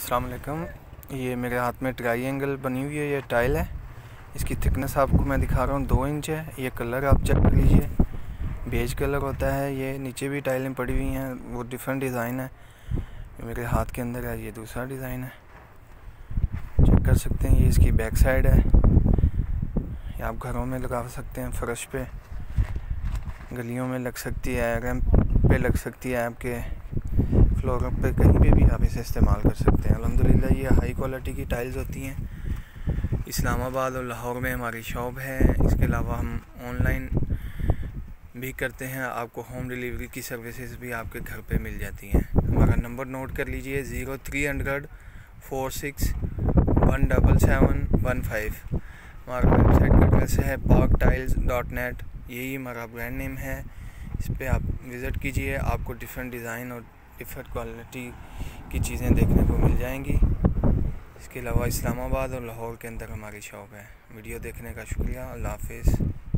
अस्सलाम वालेकुम। ये मेरे हाथ में ट्राई एंगल बनी हुई है, ये टाइल है। इसकी थिकनेस आपको मैं दिखा रहा हूँ, दो इंच है। ये कलर आप चेक कर लीजिए। बेज कलर होता है, ये नीचे भी टाइलें पड़ी हुई हैं, वो डिफरेंट डिज़ाइन है। मेरे हाथ के अंदर है, ये दूसरा डिज़ाइन है। चेक कर सकते हैं, ये इसकी बैक साइड है। ये आप घरों में लगा सकते हैं, फर्श पे। गलियों में लग सकती है रैम्प पे लग सकती है आपके। फ्लोर पे कहीं पे भी आप इसे इस्तेमाल कर सकते हैं। अलहमदिल्ला ये हाई क्वालिटी की टाइल्स होती हैं। इस्लामाबाद और लाहौर में हमारी शॉप है। इसके अलावा हम ऑनलाइन भी करते हैं। आपको होम डिलीवरी की सर्विसेज़ भी आपके घर पे मिल जाती हैं। हमारा नंबर नोट कर लीजिए zero three hundred four six one double seven one five हमारा वेबसाइट का एड्रेस है पाक टाइल्स डॉट नेट यही हमारा ब्रांड नेम है। इस पर आप विज़िट कीजिए। आपको डिफरेंट डिज़ाइन और डिफरेंट क्वालिटी की चीज़ें देखने को मिल जाएँगी। इसके अलावा इस्लामाबाद और लाहौर के अंदर हमारी शॉप है। वीडियो देखने का शुक्रिया। अल्लाह हाफिज़।